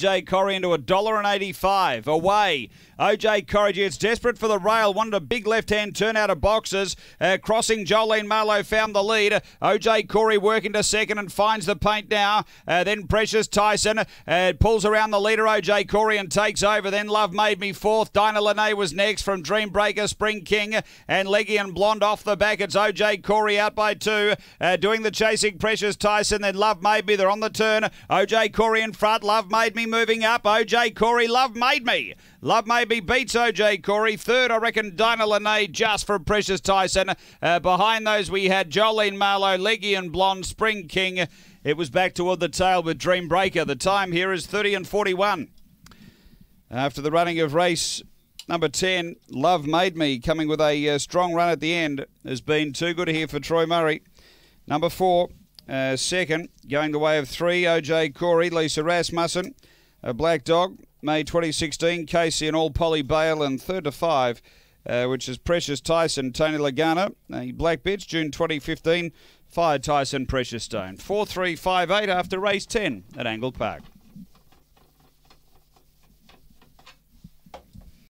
OJ Corrie into a dollar and eighty-five away. OJ Corrie it's desperate for the rail. Wanted a big left-hand turn out of boxes. Uh, crossing Jolene Marlowe found the lead. OJ Corrie working to second and finds the paint now. Uh, then Precious Tyson uh, pulls around the leader OJ Corrie and takes over. Then Love Made Me fourth. Dinah Lene was next from Dreambreaker, Spring King, and Leggy and Blonde off the back. It's OJ Corrie out by two. Uh, doing the chasing Precious Tyson. Then Love Made Me. They're on the turn. OJ Corrie in front. Love Made Me moving up. OJ Corey, Love Made Me. Love Made Me beats OJ Corey. Third, I reckon, Dinah Lene just for Precious Tyson. Uh, behind those, we had Jolene Marlowe, Leggy and Blonde, Spring King. It was back toward the tail with Dream Breaker. The time here is 30 and 41. After the running of race number 10, Love Made Me, coming with a uh, strong run at the end, has been too good here for Troy Murray. Number four, uh, second, going the way of three, OJ Corey, Lisa Rasmussen, a black dog. May 2016, Casey and all Polly Bale, and third to five, uh, which is Precious Tyson, Tony Lagana, a black bitch, June 2015, Fire Tyson Precious Stone. 4358 after race 10 at Angle Park.